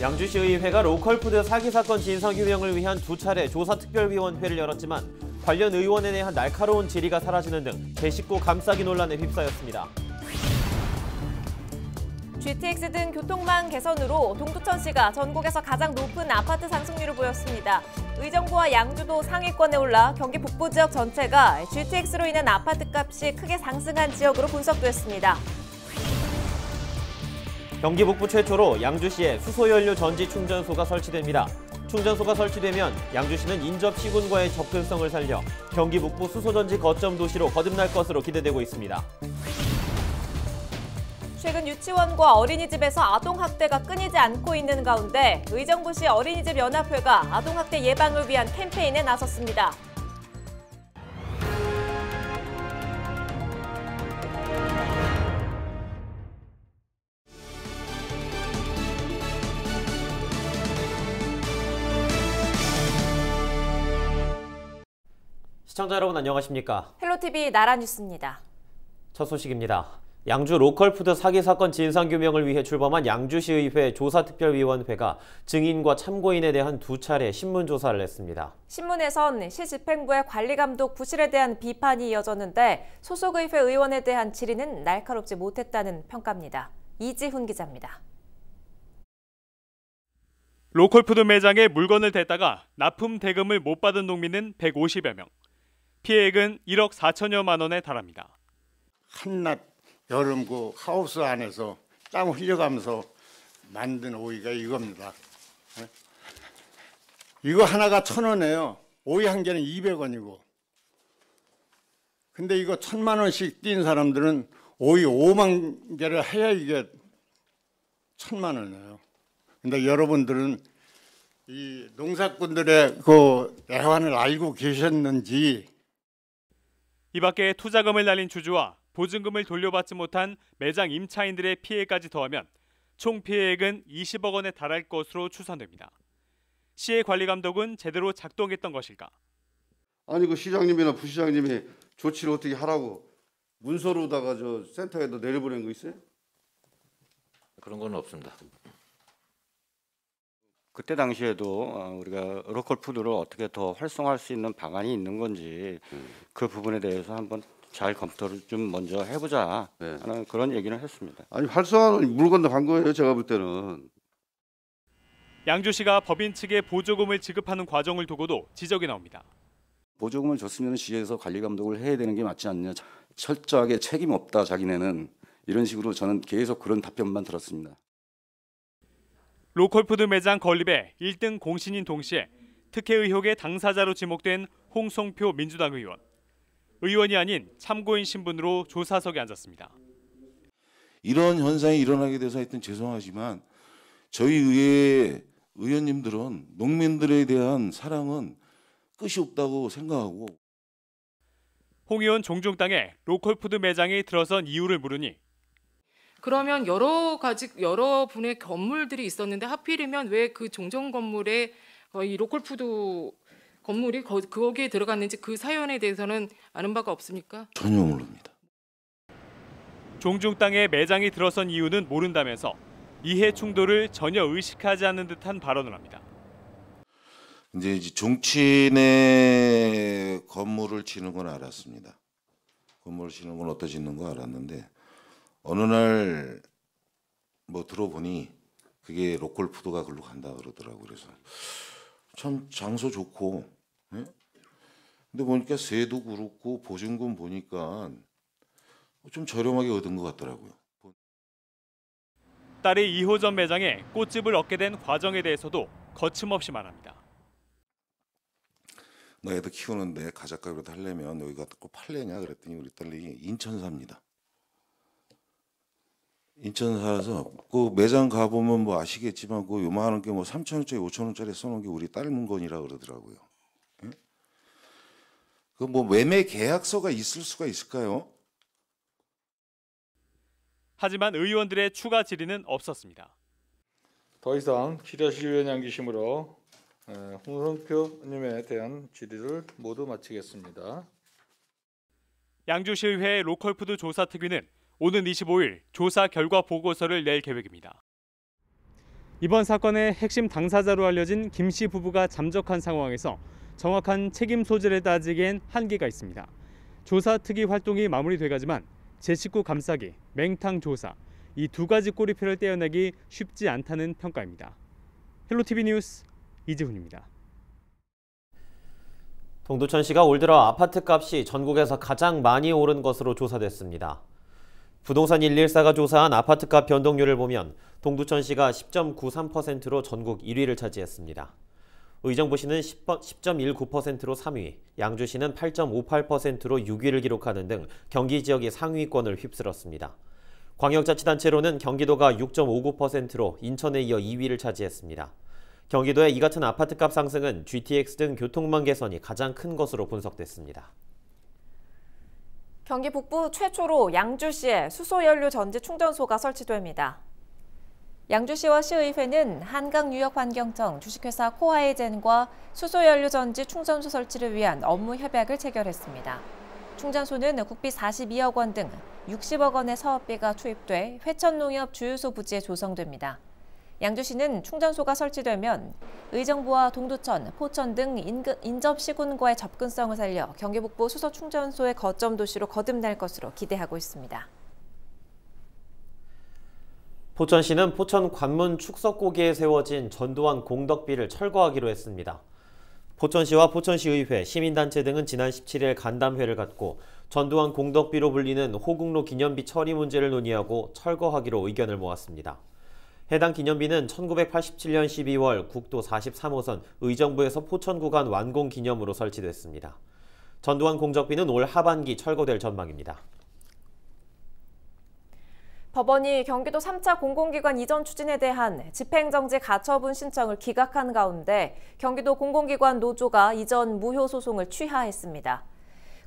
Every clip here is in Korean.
양주시 의회가 로컬푸드 사기 사건 진상규명을 위한 두 차례 조사특별위원회를 열었지만 관련 의원에 대한 날카로운 질의가 사라지는 등 제 식구 감싸기 논란에 휩싸였습니다. GTX 등 교통망 개선으로 동두천시가 전국에서 가장 높은 아파트 상승률을 보였습니다. 의정부와 양주도 상위권에 올라 경기 북부 지역 전체가 GTX로 인한 아파트 값이 크게 상승한 지역으로 분석됐습니다. 경기 북부 최초로 양주시에 수소연료 전지 충전소가 설치됩니다. 충전소가 설치되면 양주시는 인접 시군과의 접근성을 살려 경기 북부 수소전지 거점 도시로 거듭날 것으로 기대되고 있습니다. 최근 유치원과 어린이집에서 아동학대가 끊이지 않고 있는 가운데 의정부시 어린이집 연합회가 아동학대 예방을 위한 캠페인에 나섰습니다. 시청자 여러분 안녕하십니까? 헬로티비 나라뉴스입니다. 첫 소식입니다. 양주 로컬푸드 사기 사건 진상규명을 위해 출범한 양주시의회 조사특별위원회가 증인과 참고인에 대한 두 차례 신문조사를 했습니다. 신문에선 시 집행부의 관리감독 부실에 대한 비판이 이어졌는데 소속 의회 의원에 대한 질의는 날카롭지 못했다는 평가입니다. 이지훈 기자입니다. 로컬푸드 매장에 물건을 댔다가 납품 대금을 못 받은 농민은 150여 명. 피해액은 1억 4천여만 원에 달합니다. 한낮 여름 그 하우스 안에서 땀 흘려가면서 만든 오이가 이겁니다. 예? 이거 하나가 천 원이에요. 오이 한 개는 200원이고. 근데 이거 천만 원씩 뛴 사람들은 오이 5만 개를 해야 이게 천만 원이에요. 근데 여러분들은 이 농사꾼들의 그 애환을 알고 계셨는지 이 밖에 투자금을 날린 주주와 보증금을 돌려받지 못한 매장 임차인들의 피해까지 더하면 총 피해액은 20억 원에 달할 것으로 추산됩니다. 시의 관리 감독은 제대로 작동했던 것일까? 아니 그 시장님이나 부시장님이 조치를 어떻게 하라고 문서로다가 저 센터에다 내려보낸 거 있어요? 그런 건 없습니다. 그때 당시에도 어, 우리가 로컬 푸드를 어떻게 더 활성화할 수 있는 방안이 있는 건지 그 부분에 대해서 한번 잘 검토를 좀 먼저 해보자 네. 하는 그런 얘기는 했습니다. 아니 활성화는 물 건너 간 거예요 제가 볼 때는 양주시가 법인 측에 보조금을 지급하는 과정을 두고도 지적이 나옵니다. 보조금을 줬으면 시에서 관리 감독을 해야 되는 게 맞지 않냐. 철저하게 책임 없다 자기네는 이런 식으로 저는 계속 그런 답변만 들었습니다. 로컬푸드 매장 건립의 1등 공신인 동시에 특혜 의혹의 당사자로 지목된 홍성표 민주당 의원. 의원이 아닌 참고인 신분으로 조사석에 앉았습니다. 이런 현상이 일어나게 돼서 하여튼 죄송하지만 저희 의회 의원님들은 농민들에 대한 사랑은 끝이 없다고 생각하고 홍 의원 종중 땅에 로컬푸드 매장이 들어선 이유를 물으니 그러면 여러 가지 여러 분의 건물들이 있었는데 하필이면 왜 그 종전 건물에 어, 이 로컬푸드 건물이 거, 거기에 들어갔는지 그 사연에 대해서는 아는 바가 없습니까? 전혀 모릅니다. 종중 땅에 매장이 들어선 이유는 모른다면서 이해 충돌을 전혀 의식하지 않는 듯한 발언을 합니다. 이제 종친의 건물을 치는 건 알았습니다. 건물을 치는 건 어디다 짓는 거 알았는데 어느 날 뭐 들어보니 그게 로컬 푸드가 글로 간다 그러더라고 그래서 참 장소 좋고 예? 근데 보니까 세도 그렇고 보증금 보니까 좀 저렴하게 얻은 것 같더라고요. 딸이 2호점 매장에 꽃집을 얻게 된 과정에 대해서도 거침없이 말합니다. 너 애들 키우는데 가작가게라도 하려면 여기 가 꼭 팔래냐 그랬더니 우리 딸이 인천 삽니다. 인천 살아서 그 매장 가 보면 뭐 아시겠지만 그 요만한 게 뭐 3천 원짜리 5천 원짜리 써놓은 게 우리 딸 물건이라 그러더라고요. 예? 그뭐 매매 계약서가 있을 수가 있을까요? 하지만 의원들의 추가 질의는 없었습니다. 더 이상 질의하실 위원이 안 계시므로 에, 홍성표 님에 대한 질의를 모두 마치겠습니다. 양주시의회 로컬푸드 조사특위는 오는 25일 조사 결과 보고서를 낼 계획입니다. 이번 사건의 핵심 당사자로 알려진 김 씨 부부가 잠적한 상황에서 정확한 책임 소재를 따지기엔 한계가 있습니다. 조사 특위 활동이 마무리돼가지만 제 식구 감싸기, 맹탕 조사 이 두 가지 꼬리표를 떼어내기 쉽지 않다는 평가입니다. 헬로티비 뉴스 이지훈입니다. 동두천시가 올 들어 아파트 값이 전국에서 가장 많이 오른 것으로 조사됐습니다. 부동산 114가 조사한 아파트값 변동률을 보면 동두천시가 10.93%로 전국 1위를 차지했습니다. 의정부시는 10.19%로 3위, 양주시는 8.58%로 6위를 기록하는 등 경기 지역이 상위권을 휩쓸었습니다. 광역자치단체로는 경기도가 6.59%로 인천에 이어 2위를 차지했습니다. 경기도의 이 같은 아파트값 상승은 GTX 등 교통망 개선이 가장 큰 것으로 분석됐습니다. 경기 북부 최초로 양주시에 수소연료 전지 충전소가 설치됩니다. 양주시와 시의회는 한강유역환경청, 주식회사 코아이젠과 수소연료 전지 충전소 설치를 위한 업무 협약을 체결했습니다. 충전소는 국비 42억 원 등 60억 원의 사업비가 투입돼 회천농협 주유소 부지에 조성됩니다. 양주시는 충전소가 설치되면 의정부와 동두천, 포천 등 인접 시군과의 접근성을 살려 경기 북부 수소 충전소의 거점 도시로 거듭날 것으로 기대하고 있습니다. 포천시는 포천 관문 축석고개에 세워진 전두환 공덕비를 철거하기로 했습니다. 포천시와 포천시의회, 시민단체 등은 지난 17일 간담회를 갖고 전두환 공덕비로 불리는 호국로 기념비 처리 문제를 논의하고 철거하기로 의견을 모았습니다. 해당 기념비는 1987년 12월 국도 43호선 의정부에서 포천 구간 완공 기념으로 설치됐습니다. 전두환 공적비는 올 하반기 철거될 전망입니다. 법원이 경기도 3차 공공기관 이전 추진에 대한 집행정지 가처분 신청을 기각한 가운데 경기도 공공기관 노조가 이전 무효 소송을 취하했습니다.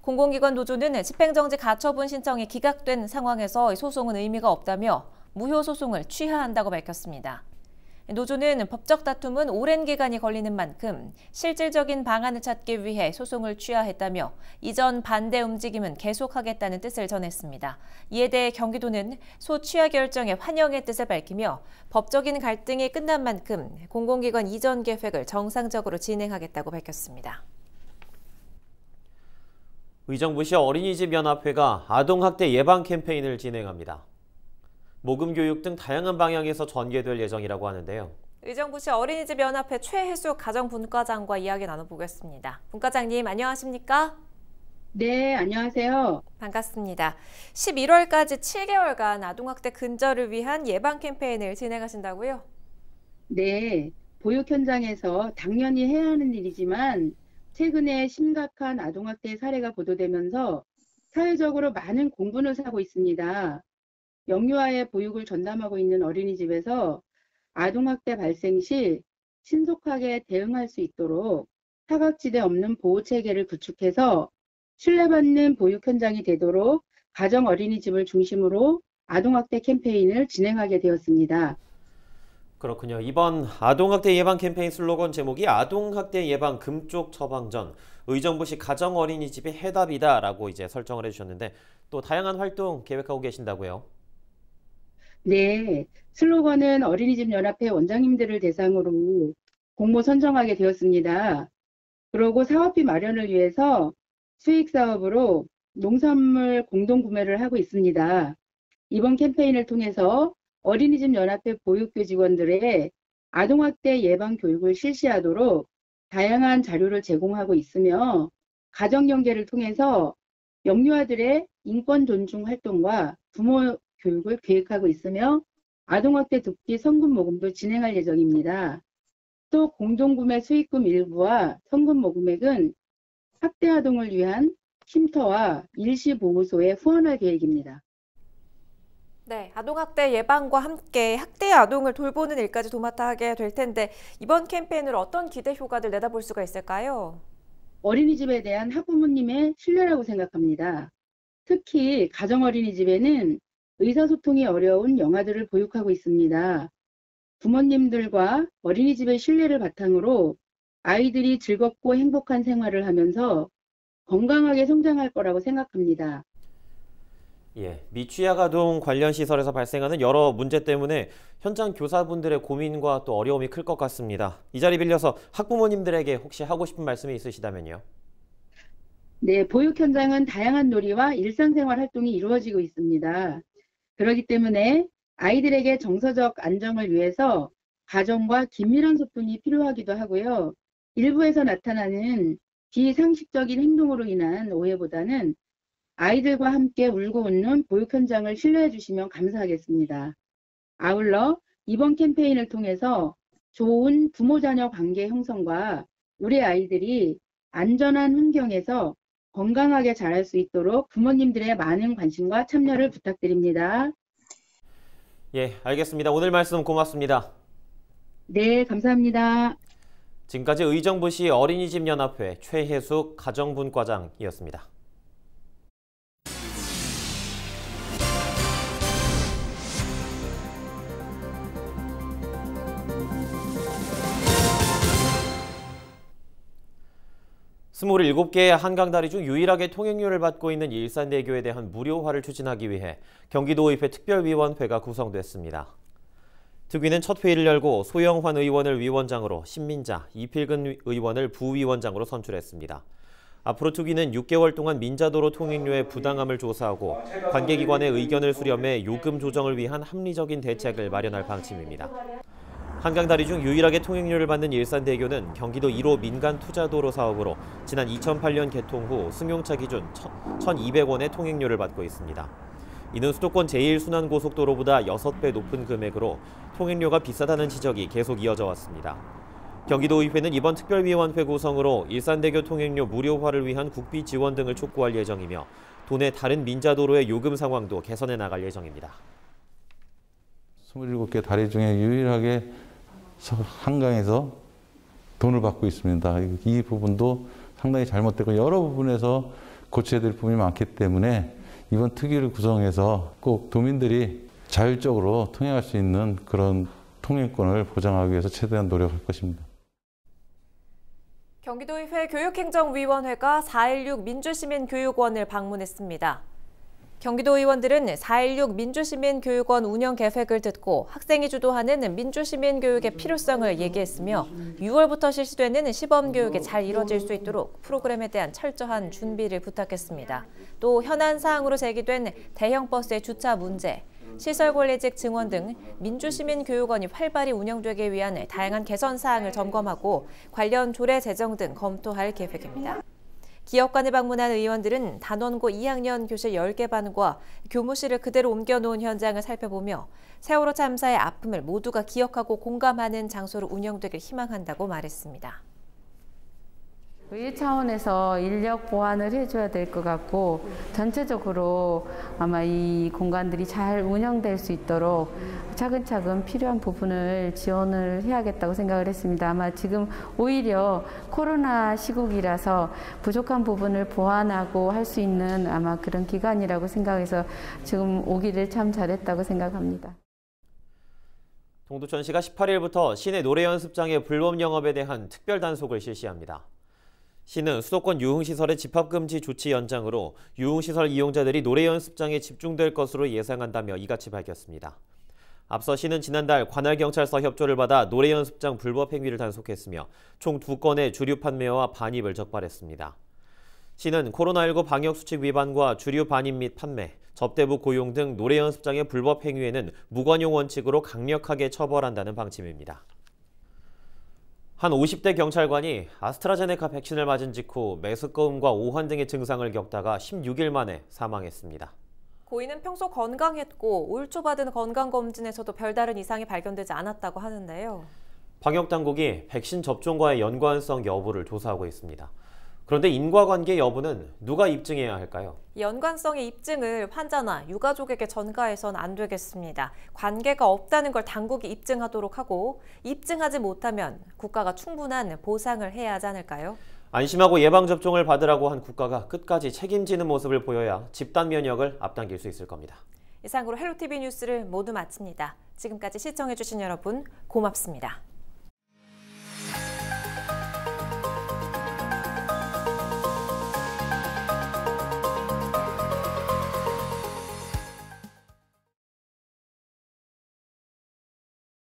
공공기관 노조는 집행정지 가처분 신청이 기각된 상황에서 소송은 의미가 없다며 무효 소송을 취하한다고 밝혔습니다. 노조는 법적 다툼은 오랜 기간이 걸리는 만큼 실질적인 방안을 찾기 위해 소송을 취하했다며 이전 반대 움직임은 계속하겠다는 뜻을 전했습니다. 이에 대해 경기도는 소 취하 결정에 환영의 뜻을 밝히며 법적인 갈등이 끝난 만큼 공공기관 이전 계획을 정상적으로 진행하겠다고 밝혔습니다. 의정부시 어린이집 연합회가 아동학대 예방 캠페인을 진행합니다. 모금 교육 등 다양한 방향에서 전개될 예정이라고 하는데요. 의정부시 어린이집 연합회 최혜수 가정분과장과 이야기 나눠보겠습니다. 분과장님 안녕하십니까? 네, 안녕하세요. 반갑습니다. 11월까지 7개월간 아동학대 근절을 위한 예방 캠페인을 진행하신다고요? 네, 보육 현장에서 당연히 해야 하는 일이지만 최근에 심각한 아동학대 사례가 보도되면서 사회적으로 많은 공분을 사고 있습니다. 영유아의 보육을 전담하고 있는 어린이집에서 아동학대 발생 시 신속하게 대응할 수 있도록 사각지대 없는 보호체계를 구축해서 신뢰받는 보육 현장이 되도록 가정 어린이집을 중심으로 아동학대 캠페인을 진행하게 되었습니다. 그렇군요. 이번 아동학대 예방 캠페인 슬로건 제목이 아동학대 예방 금쪽 처방전 의정부시 가정 어린이집의 해답이다라고 이제 설정을 해주셨는데 또 다양한 활동 계획하고 계신다고요? 네, 슬로건은 어린이집 연합회 원장님들을 대상으로 공모 선정하게 되었습니다. 그리고 사업비 마련을 위해서 수익 사업으로 농산물 공동 구매를 하고 있습니다. 이번 캠페인을 통해서 어린이집 연합회 보육교 직원들의 아동학대 예방 교육을 실시하도록 다양한 자료를 제공하고 있으며 가정 연계를 통해서 영유아들의 인권 존중 활동과 부모 교육을 계획하고 있으며 아동학대 돕기 성금 모금도 진행할 예정입니다. 또 공동구매 수익금 일부와 성금 모금액은 학대 아동을 위한 쉼터와 일시보호소에 후원할 계획입니다. 네, 아동학대 예방과 함께 학대 아동을 돌보는 일까지 도맡아 하게 될 텐데 이번 캠페인으로 어떤 기대 효과를 내다볼 수가 있을까요? 어린이집에 대한 학부모님의 신뢰라고 생각합니다. 특히 가정어린이집에는 의사소통이 어려운 영아들을 보육하고 있습니다. 부모님들과 어린이집의 신뢰를 바탕으로 아이들이 즐겁고 행복한 생활을 하면서 건강하게 성장할 거라고 생각합니다. 예, 미취학 아동 관련 시설에서 발생하는 여러 문제 때문에 현장 교사분들의 고민과 또 어려움이 클 것 같습니다. 이 자리 빌려서 학부모님들에게 혹시 하고 싶은 말씀이 있으시다면요. 네, 보육 현장은 다양한 놀이와 일상생활 활동이 이루어지고 있습니다. 그렇기 때문에 아이들에게 정서적 안정을 위해서 가정과 긴밀한 소통이 필요하기도 하고요. 일부에서 나타나는 비상식적인 행동으로 인한 오해보다는 아이들과 함께 울고 웃는 보육 현장을 신뢰해 주시면 감사하겠습니다. 아울러 이번 캠페인을 통해서 좋은 부모 자녀 관계 형성과 우리 아이들이 안전한 환경에서 건강하게 자랄 수 있도록 부모님들의 많은 관심과 참여를 부탁드립니다. 예, 알겠습니다. 오늘 말씀 고맙습니다. 네, 감사합니다. 지금까지 의정부시 어린이집 연합회 최혜숙 가정분과장이었습니다. 스물일곱 개의 한강다리 중 유일하게 통행료를 받고 있는 일산대교에 대한 무료화를 추진하기 위해 경기도의회 특별위원회가 구성됐습니다. 특위는 첫 회의를 열고 소영환 의원을 위원장으로 신민자, 이필근 의원을 부위원장으로 선출했습니다. 앞으로 특위는 6개월 동안 민자도로 통행료의 부당함을 조사하고 관계기관의 의견을 수렴해 요금 조정을 위한 합리적인 대책을 마련할 방침입니다. 한강다리 중 유일하게 통행료를 받는 일산대교는 경기도 1호 민간 투자도로 사업으로 지난 2008년 개통 후 승용차 기준 1,200원의 통행료를 받고 있습니다. 이는 수도권 제1순환고속도로보다 6배 높은 금액으로 통행료가 비싸다는 지적이 계속 이어져 왔습니다. 경기도의회는 이번 특별위원회 구성으로 일산대교 통행료 무료화를 위한 국비 지원 등을 촉구할 예정이며 도내 다른 민자도로의 요금 상황도 개선해 나갈 예정입니다. 27개 다리 중에 유일하게 한강에서 돈을 받고 있습니다. 이 부분도 상당히 잘못되고 여러 부분에서 고쳐야 될 부분이 많기 때문에 이번 특위를 구성해서 꼭 도민들이 자율적으로 통행할 수 있는 그런 통행권을 보장하기 위해서 최대한 노력할 것입니다. 경기도의회 교육행정위원회가 4.16 민주시민교육원을 방문했습니다. 경기도 의원들은 4.16 민주시민교육원 운영 계획을 듣고 학생이 주도하는 민주시민교육의 필요성을 얘기했으며 6월부터 실시되는 시범교육이 잘 이뤄질 수 있도록 프로그램에 대한 철저한 준비를 부탁했습니다. 또 현안 사항으로 제기된 대형 버스의 주차 문제, 시설 관리직 증원 등 민주시민교육원이 활발히 운영되기 위한 다양한 개선 사항을 점검하고 관련 조례 제정 등 검토할 계획입니다. 기업관을 방문한 의원들은 단원고 2학년 교실 10개 반과 교무실을 그대로 옮겨놓은 현장을 살펴보며 세월호 참사의 아픔을 모두가 기억하고 공감하는 장소로 운영되길 희망한다고 말했습니다. 이 차원에서 인력 보완을 해줘야 될 것 같고 전체적으로 아마 이 공간들이 잘 운영될 수 있도록 차근차근 필요한 부분을 지원을 해야겠다고 생각을 했습니다. 아마 지금 오히려 코로나 시국이라서 부족한 부분을 보완하고 할 수 있는 아마 그런 기간이라고 생각해서 지금 오기를 참 잘했다고 생각합니다. 동두천시가 18일부터 시내 노래 연습장의 불법 영업에 대한 특별 단속을 실시합니다. 시는 수도권 유흥시설의 집합금지 조치 연장으로 유흥시설 이용자들이 노래 연습장에 집중될 것으로 예상한다며 이같이 밝혔습니다. 앞서 시는 지난달 관할경찰서 협조를 받아 노래 연습장 불법 행위를 단속했으며 총두 건의 주류 판매와 반입을 적발했습니다. 시는 코로나19 방역수칙 위반과 주류 반입 및 판매, 접대부 고용 등 노래 연습장의 불법 행위에는 무관용 원칙으로 강력하게 처벌한다는 방침입니다. 한 50대 경찰관이 아스트라제네카 백신을 맞은 직후 메스꺼움과 오한 등의 증상을 겪다가 16일 만에 사망했습니다. 고인은 평소 건강했고 올 초 받은 건강검진에서도 별다른 이상이 발견되지 않았다고 하는데요. 방역당국이 백신 접종과의 연관성 여부를 조사하고 있습니다. 그런데 인과관계 여부는 누가 입증해야 할까요? 연관성의 입증을 환자나 유가족에게 전가해선 안 되겠습니다. 관계가 없다는 걸 당국이 입증하도록 하고 입증하지 못하면 국가가 충분한 보상을 해야 하지 않을까요? 안심하고 예방접종을 받으라고 한 국가가 끝까지 책임지는 모습을 보여야 집단 면역을 앞당길 수 있을 겁니다. 이상으로 헬로티비 뉴스를 모두 마칩니다. 지금까지 시청해주신 여러분 고맙습니다.